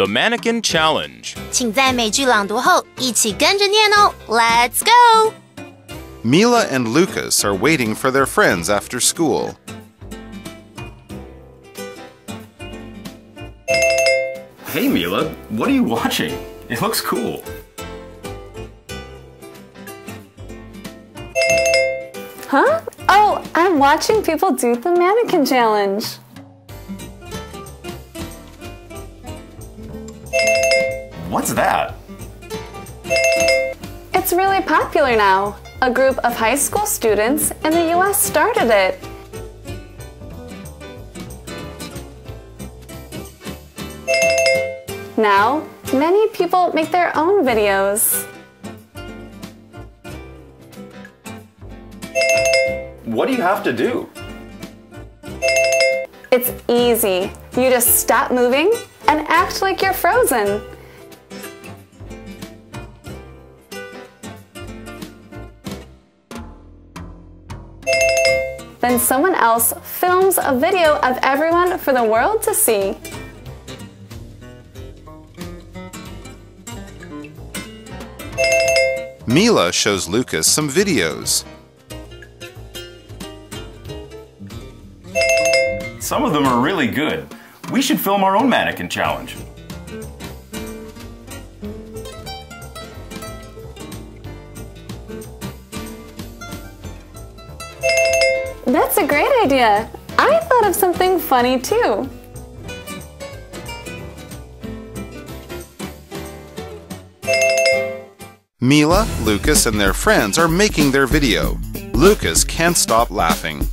The Mannequin Challenge. 请在美剧朗读后一起跟着念哦。Let's go! Mila and Lucas are waiting for their friends after school. Hey Mila, what are you watching? It looks cool. Huh? Oh, I'm watching people do the mannequin challenge. What's that? It's really popular now. A group of high school students in the US started it. Now, many people make their own videos. What do you have to do? It's easy. You just stop moving and act like you're frozen. Then someone else films a video of everyone for the world to see. Mila shows Lucas some videos. Some of them are really good. We should film our own mannequin challenge. That's a great idea. I thought of something funny too. Mila, Lucas, and their friends are making their video. Lucas can't stop laughing.